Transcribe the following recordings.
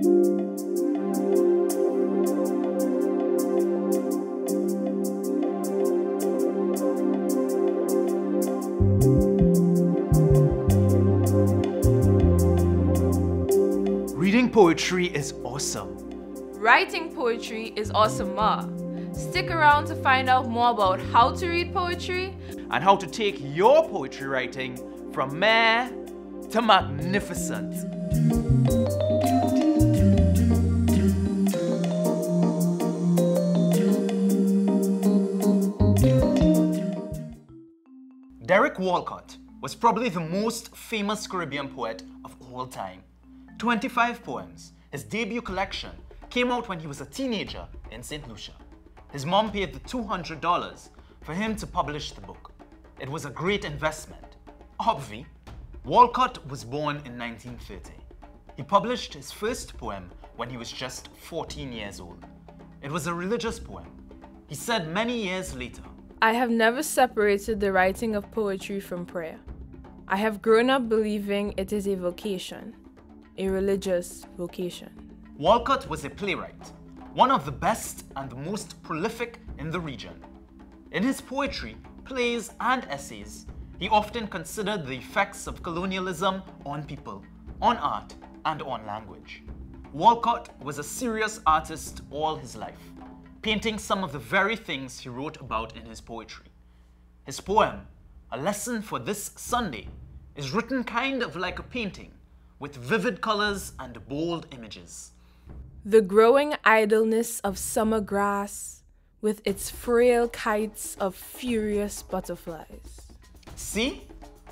Reading poetry is awesome. Writing poetry is awesome, ma. Stick around to find out more about how to read poetry And how to take your poetry writing from meh to magnificent. Walcott was probably the most famous Caribbean poet of all time. 25 poems, his debut collection, came out when he was a teenager in St. Lucia. His mom paid the $200 for him to publish the book. It was a great investment. Obvi, Walcott was born in 1930. He published his first poem when he was just 14 years old. It was a religious poem. He said many years later, I have never separated the writing of poetry from prayer. I have grown up believing it is a vocation, a religious vocation. Walcott was a playwright, one of the best and most prolific in the region. In his poetry, plays, and essays, he often considered the effects of colonialism on people, on art, and on language. Walcott was a serious artist all his life, painting some of the very things he wrote about in his poetry. His poem, A Lesson for This Sunday, is written kind of like a painting, with vivid colors and bold images. The growing idleness of summer grass with its frail kites of furious butterflies. See?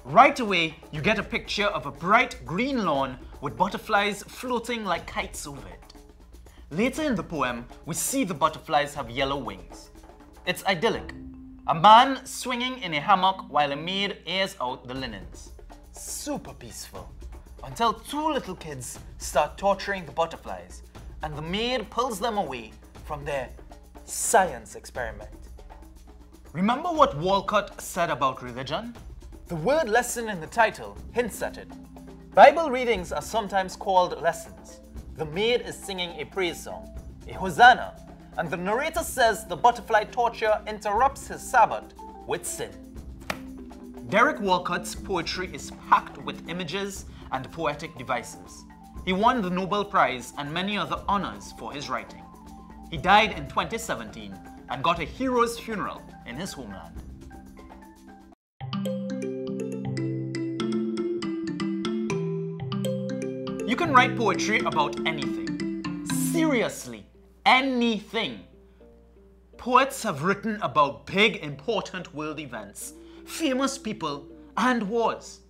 Right away, you get a picture of a bright green lawn with butterflies floating like kites over it. Later in the poem, we see the butterflies have yellow wings. It's idyllic. A man swinging in a hammock while a maid airs out the linens. Super peaceful. Until two little kids start torturing the butterflies, and the maid pulls them away from their science experiment. Remember what Walcott said about religion? The word lesson in the title hints at it. Bible readings are sometimes called lessons. The maid is singing a praise song, a hosanna, and the narrator says the butterfly torture interrupts his Sabbath with sin. Derek Walcott's poetry is packed with images and poetic devices. He won the Nobel Prize and many other honors for his writing. He died in 2017 and got a hero's funeral in his homeland. You can write poetry about anything. Seriously, anything. Poets have written about big, important world events, famous people, and wars.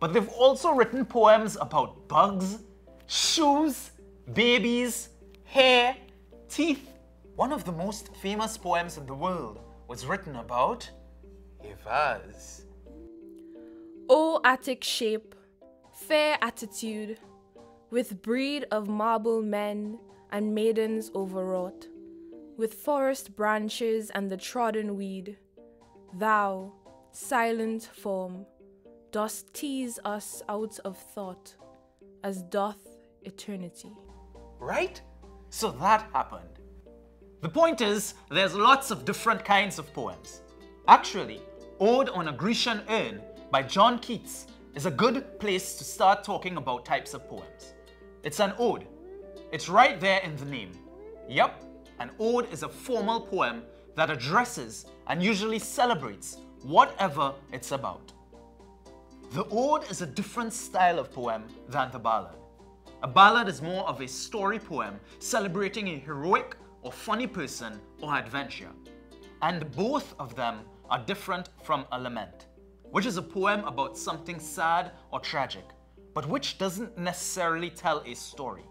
But they've also written poems about bugs, shoes, babies, hair, teeth. One of the most famous poems in the world was written about a vase. O Attic shape, fair attitude, with breed of marble men and maidens overwrought, with forest branches and the trodden weed, thou, silent form, dost tease us out of thought, as doth eternity. Right? So that happened. The point is, there's lots of different kinds of poems. Actually, Ode on a Grecian Urn by John Keats is a good place to start talking about types of poems. It's an ode. It's right there in the name. Yup, an ode is a formal poem that addresses and usually celebrates whatever it's about. The ode is a different style of poem than the ballad. A ballad is more of a story poem celebrating a heroic or funny person or adventure. And both of them are different from a lament, which is a poem about something sad or tragic, but which doesn't necessarily tell a story.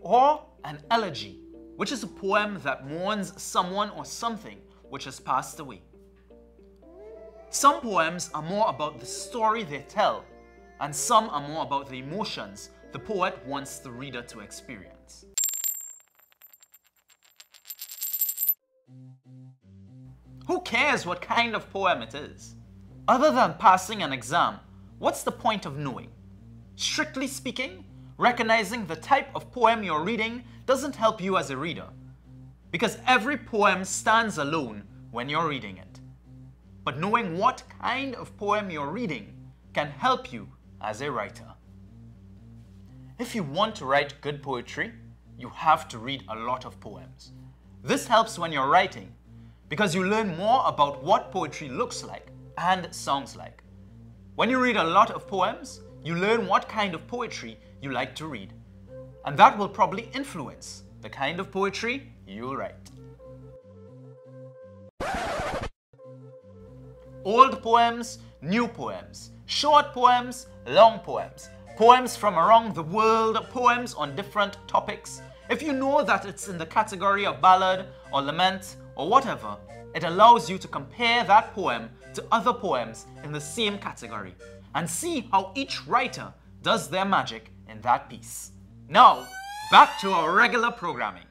Or an elegy, which is a poem that mourns someone or something which has passed away. Some poems are more about the story they tell, and some are more about the emotions the poet wants the reader to experience. Who cares what kind of poem it is? Other than passing an exam, what's the point of knowing? Strictly speaking, recognizing the type of poem you're reading doesn't help you as a reader, because every poem stands alone when you're reading it. But knowing what kind of poem you're reading can help you as a writer. If you want to write good poetry, you have to read a lot of poems. This helps when you're writing because you learn more about what poetry looks like and sounds like. When you read a lot of poems, you learn what kind of poetry you like to read. And that will probably influence the kind of poetry you'll write. Old poems, new poems, short poems, long poems, poems from around the world, poems on different topics. If you know that it's in the category of ballad or lament or whatever, it allows you to compare that poem to other poems in the same category and see how each writer does their magic in that piece. Now, back to our regular programming.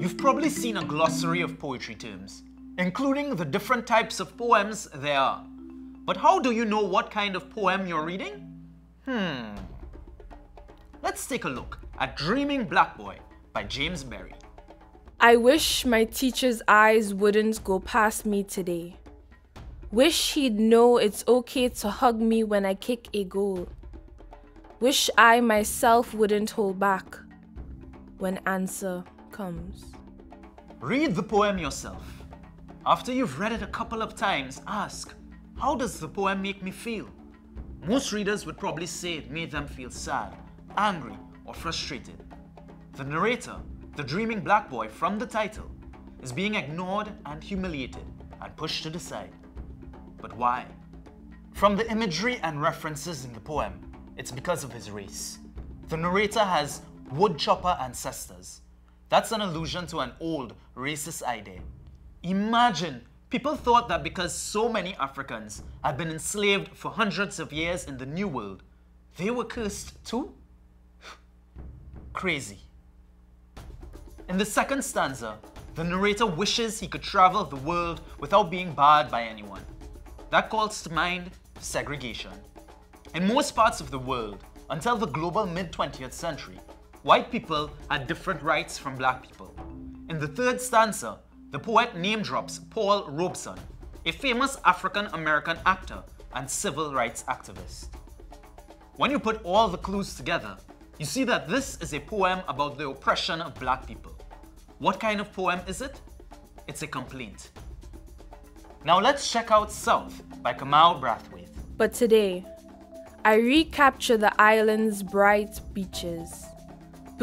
You've probably seen a glossary of poetry terms including the different types of poems there are. But how do you know what kind of poem you're reading? Hmm. Let's take a look at Dreaming Black Boy by James Berry. I wish my teacher's eyes wouldn't go past me today. Wish he'd know it's okay to hug me when I kick a goal. Wish I myself wouldn't hold back when answer comes. Read the poem yourself. After you've read it a couple of times, ask, how does the poem make me feel? Most readers would probably say it made them feel sad, angry, or frustrated. The narrator, the dreaming black boy from the title, is being ignored and humiliated and pushed to the side. But why? From the imagery and references in the poem, it's because of his race. The narrator has woodchopper ancestors. That's an allusion to an old racist idea Imagine people thought that because so many Africans had been enslaved for hundreds of years in the New World, they were cursed too? Crazy. In the second stanza, the narrator wishes he could travel the world without being barred by anyone. That calls to mind segregation. In most parts of the world, until the global mid 20th century, white people had different rights from black people. In the third stanza, the poet name drops Paul Robeson, a famous African American actor and civil rights activist. When you put all the clues together, you see that this is a poem about the oppression of black people. What kind of poem is it? It's a complaint. Now let's check out South by Kamau Brathwaite. But today, I recapture the island's bright beaches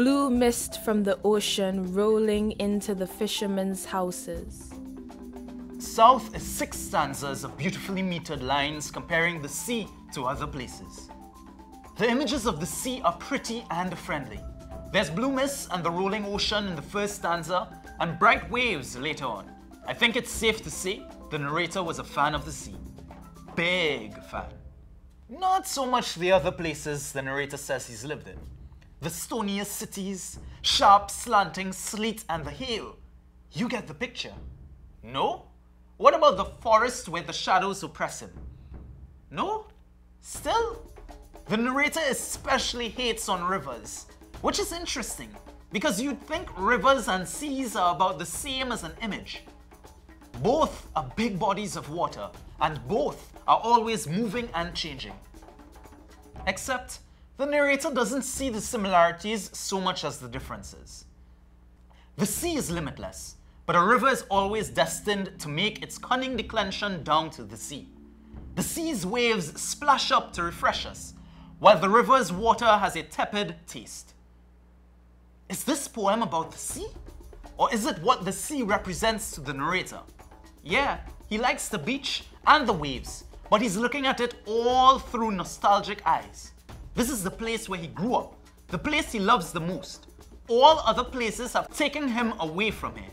blue mist from the ocean rolling into the fishermen's houses. South is six stanzas of beautifully metered lines comparing the sea to other places. The images of the sea are pretty and friendly. There's blue mist and the rolling ocean in the first stanza, and bright waves later on. I think it's safe to say the narrator was a fan of the sea. Big fan. Not so much the other places the narrator says he's lived in the stoniest cities, sharp slanting sleet and the hail. You get the picture. No? What about the forest where the shadows oppress him? No? Still? The narrator especially hates on rivers, which is interesting because you'd think rivers and seas are about the same as an image. Both are big bodies of water and both are always moving and changing. Except the narrator doesn't see the similarities so much as the differences. The sea is limitless, but a river is always destined to make its cunning declension down to the sea. The sea's waves splash up to refresh us, while the river's water has a tepid taste. Is this poem about the sea? Or is it what the sea represents to the narrator? Yeah, he likes the beach and the waves, but he's looking at it all through nostalgic eyes. This is the place where he grew up, the place he loves the most. All other places have taken him away from here.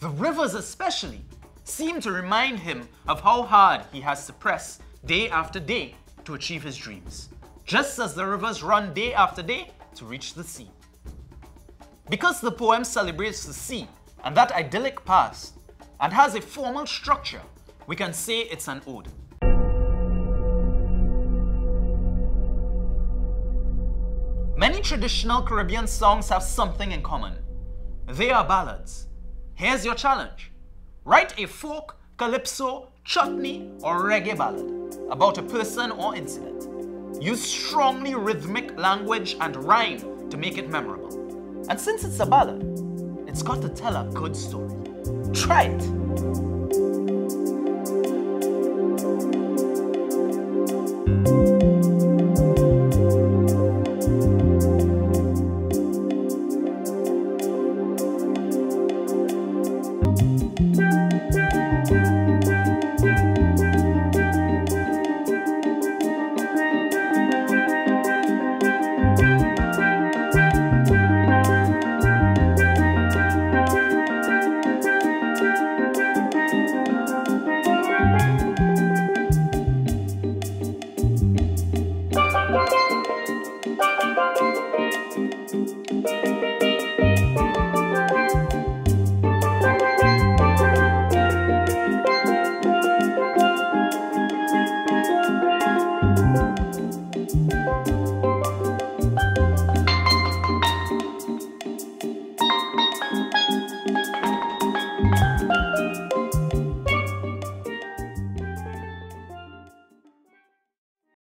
The rivers, especially, seem to remind him of how hard he has to press day after day to achieve his dreams, just as the rivers run day after day to reach the sea. Because the poem celebrates the sea and that idyllic past and has a formal structure, we can say it's an ode. Many traditional Caribbean songs have something in common. They are ballads. Here's your challenge. Write a folk, calypso, chutney, or reggae ballad about a person or incident. Use strongly rhythmic language and rhyme to make it memorable. And since it's a ballad, it's got to tell a good story. Try it!